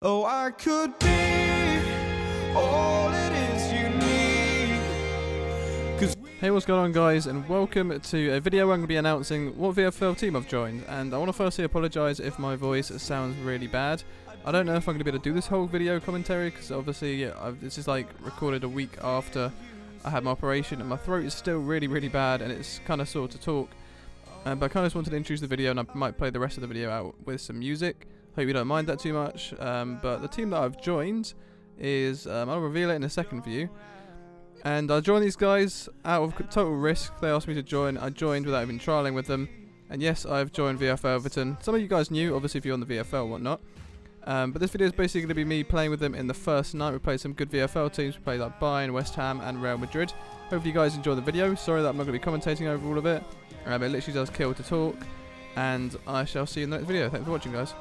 Oh, I could be all it is you need. Cause Hey what's going on guys and welcome to a video where I'm going to be announcing what VFL team I've joined and I want to firstly apologise if my voice sounds really bad. I don't know if I'm going to be able to do this whole video commentary because obviously I've, this is like recorded a week after I had my operation and my throat is still really really bad and it's kind of sore to talk. Uh, but I kind of just wanted to introduce the video and I might play the rest of the video out with some music. Hope you don't mind that too much. Um, but the team that I've joined is, um, I'll reveal it in a second for you. And I joined these guys out of total risk. They asked me to join. I joined without even trialing with them. And yes, I've joined VFL Everton. Some of you guys knew, obviously, if you're on the VFL and whatnot. Um, but this video is basically going to be me playing with them in the first night. We played some good VFL teams. We played like Bayern, West Ham, and Real Madrid. Hopefully, you guys enjoy the video. Sorry that I'm not going to be commentating over all of it. Um, it literally does kill to talk. And I shall see you in the next video. Thanks for watching, guys.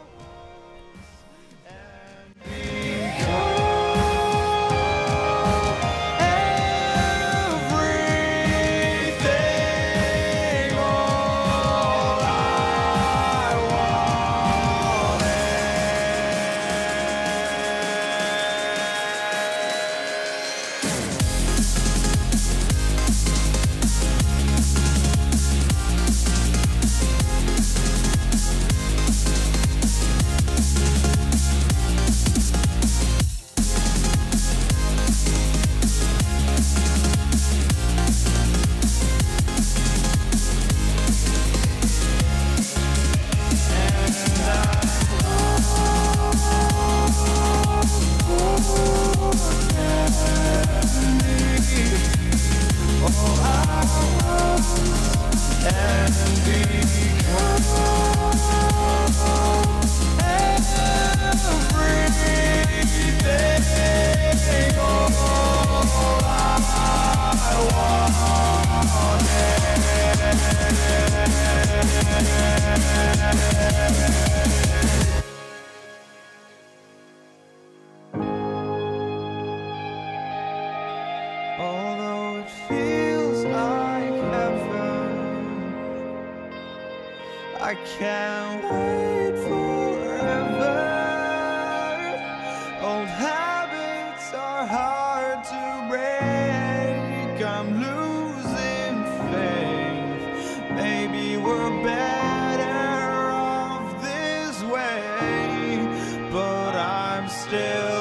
I can't wait forever. Old habits are hard to break. I'm losing faith. Maybe we're better off this way, but I'm still.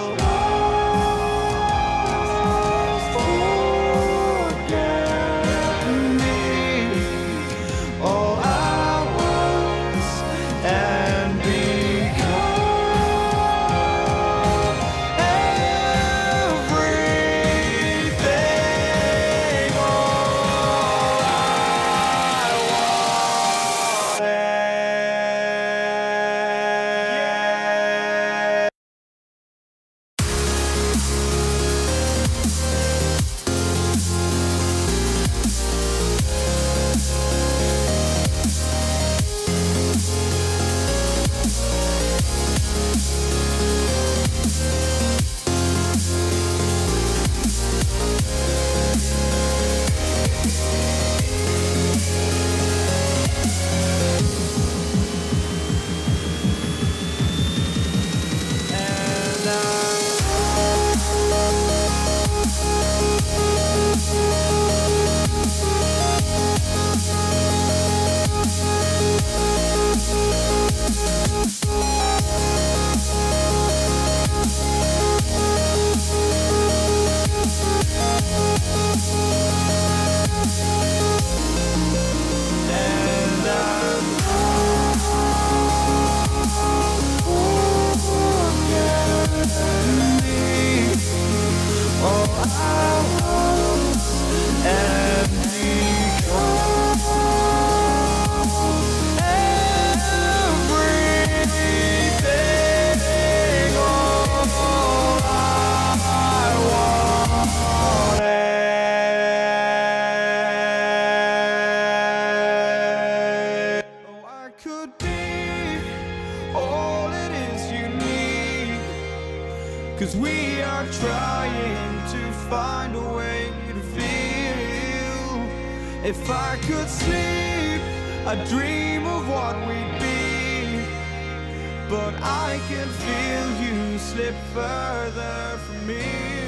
Cause we are trying find a way to feel. If I could sleep, I'd dream of what we'd be. but I can feel you slip further from me.